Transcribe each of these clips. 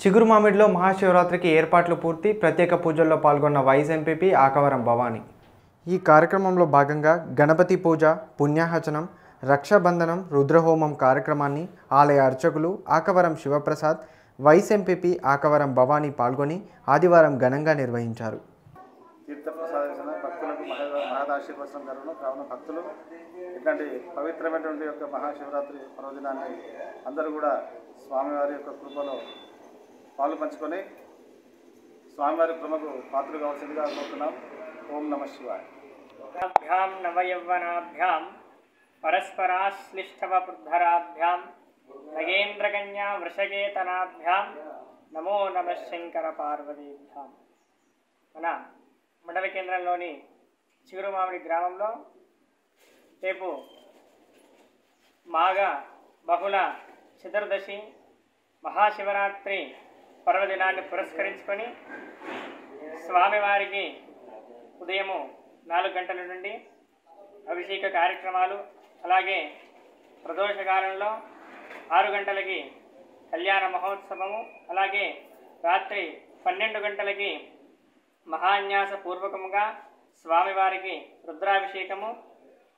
చిగురు మామిడిలో మహాశివరాత్రికి ఏర్పాట్లు పూర్తి ప్రత్యేక పూజల్లో పాల్గొన్న వైస్ ఎంపీపీ ఆకవరం భవానీ. ఈ కార్యక్రమంలో భాగంగా గణపతి పూజ పుణ్యాహచనం రక్షాబంధనం రుద్రహోమం కార్యక్రమాన్ని ఆలయ అర్చకులు ఆకవరం శివప్రసాద్ వైస్ ఎంపీపీ ఆకవరం భవానీ పాల్గొని ఆదివారం ఘనంగా నిర్వహించారు. మహదాశీర్వచనం కరుణ కావున భక్తులు ఇట్లాంటి పవిత్రమైనటువంటి యొక్క మహాశివరాత్రి పర్వదినాన్ని అందరూ కూడా స్వామివారి యొక్క కృపలో పాలు పంచుకొని స్వామివారి కృపకు పాత్రలు కావాల్సిందిగా కోరుతున్నాం. ఓం నమ శివాయ. భ్యాం పరస్పరాశ్లిష్టవృద్ధరాభ్యాం నగేంద్రకన్యా వృషగేతనాభ్యాం నమో నమ శంకర పార్వతీభ్యాం. మన మండల కేంద్రంలోని చిగురుమామిడి గ్రామంలో రేపు మాఘ బహుళ చతుర్దశి మహాశివరాత్రి పర్వదినాన్ని పురస్కరించుకొని స్వామివారికి ఉదయము నాలుగు గంటల నుండి అభిషేక కార్యక్రమాలు అలాగే ప్రదోషకాలంలో ఆరు గంటలకి కళ్యాణ మహోత్సవము అలాగే రాత్రి పన్నెండు గంటలకి మహాన్యాస పూర్వకముగా స్వామివారికి రుద్రాభిషేకము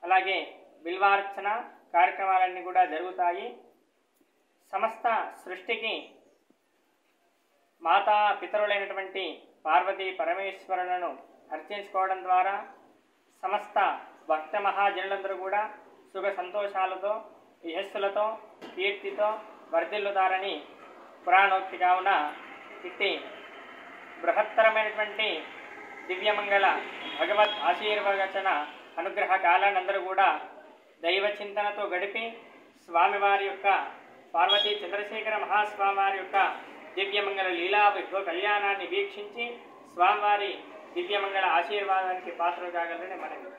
అలాగే బిల్వార్చన కార్యక్రమాలన్నీ కూడా జరుగుతాయి. సమస్త సృష్టికి మాతా పితరులైనటువంటి పార్వతీ పరమేశ్వరులను అర్చించుకోవడం ద్వారా సమస్త భక్త మహాజనులందరూ కూడా సుఖ సంతోషాలతో యశస్సులతో కీర్తితో వర్ధిల్లుతారని పురాణోక్తి కావున ఇట్టి బృహత్తరమైనటువంటి దివ్యమంగళ భగవత్ ఆశీర్వచన అనుగ్రహ కాలానందరూ కూడా దైవ చింతనతో గడిపి స్వామివారి యొక్క పార్వతీ చంద్రశేఖర మహాస్వామి వారి యొక్క దివ్యమంగళ లీలా విభవ కళ్యాణాన్ని వీక్షించి స్వామివారి దివ్యమంగళ ఆశీర్వాదానికి పాత్రలు కాగలరని మనవి.